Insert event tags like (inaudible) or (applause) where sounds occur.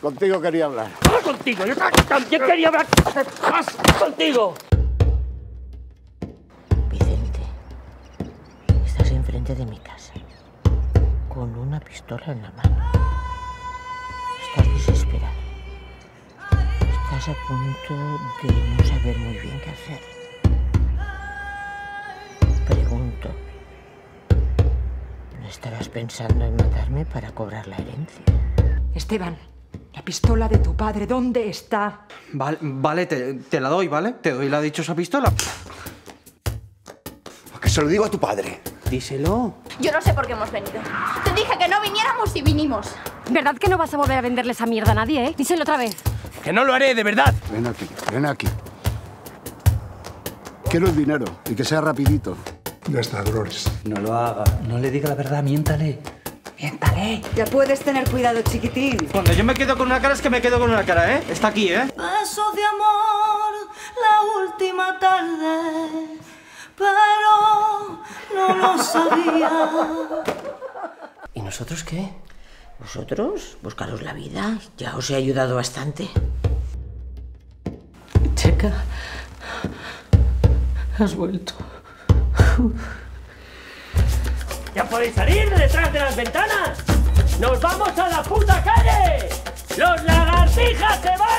Contigo quería hablar. ¡Habla contigo! Yo también quería hablar más contigo. Vicente, estás enfrente de mi casa, con una pistola en la mano. Estás desesperado. Estás a punto de no saber muy bien qué hacer. Pregunto, ¿no estarás pensando en matarme para cobrar la herencia? Esteban, la pistola de tu padre, ¿dónde está? Vale, vale te, te la doy, ¿vale? Te doy la dichosa pistola. Que se lo digo a tu padre. Díselo. Yo no sé por qué hemos venido. Te dije que no viniéramos y vinimos. ¿Verdad que no vas a volver a venderle esa mierda a nadie, eh? Díselo otra vez. Que no lo haré, de verdad. Ven aquí, ven aquí. Quiero el dinero y que sea rapidito. Ya está, Dolores. No lo haga. No le diga la verdad, miéntale. Ya puedes tener cuidado, chiquitín. Cuando yo me quedo con una cara es que me quedo con una cara, ¿eh? Está aquí, ¿eh? Besos de amor la última tarde, pero no lo sabía. (laughs) ¿Y nosotros qué? ¿Vosotros? Buscaros la vida. Ya os he ayudado bastante. Checa, has vuelto. ¡Ya podéis salir de detrás de las ventanas! ¡Nos vamos a la puta calle! ¡Los lagartijas se van